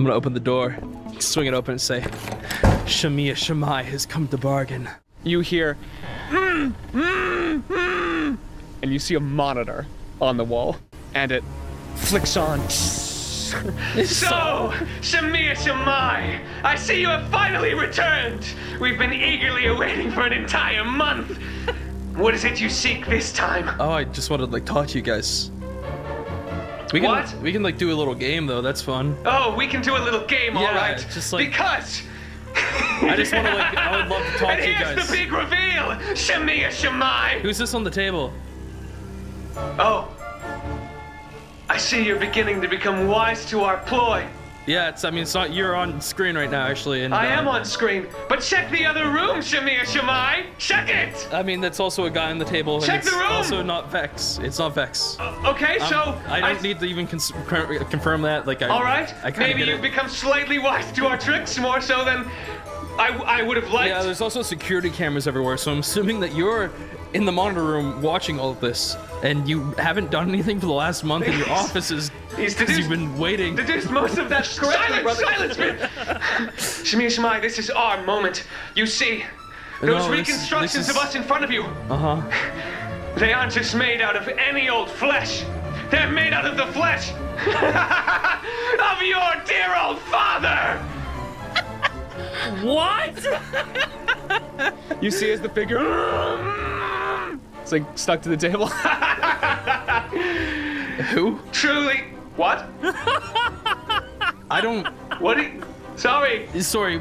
I'm gonna open the door, swing it open, and say, Shamia Shamai has come to bargain. You hear, "Mm, mm, mm," and you see a monitor on the wall, and it flicks on. So, Shamia Shamai, I see you have finally returned. We've been eagerly awaiting for an entire month. What is it you seek this time? Oh, I just wanted to like talk to you guys. We can, What? We can like do a little game though. That's fun. Oh, we can do a little game, all Yeah, right? just like- because. I just want to like. I would love to talk and to you guys. here's the big reveal, Shamia Shamai. Who's this on the table? Oh, I see you're beginning to become wise to our ploy. Yeah, it's. I mean, it's not. You're on screen right now, actually. And I am uh, on screen, but check the other room, Shamia Shamai. Check it. I mean, that's also a guy on the table. Check the room! Also not Vex. It's not Vex. Okay, Um, so I don't need to even cons- confirm that. Like, I. All right, I kind maybe you've become slightly wise to our tricks more so than I, I would have liked. Yeah, there's also security cameras everywhere, so I'm assuming that you're in the monitor room watching all of this, and you haven't done anything for the last month in your offices He's deduced- you've been waiting. deduced most of that correctly, silence, silence, man. Shamia Shamai, this is our moment. You see, those No, reconstructions this is- of us in front of you, Uh huh. they aren't just made out of any old flesh. They're made out of the flesh of your dear. What? you see as the figure. It's like stuck to the table. Who? Truly, what? I don't. What? do you- Sorry. Sorry.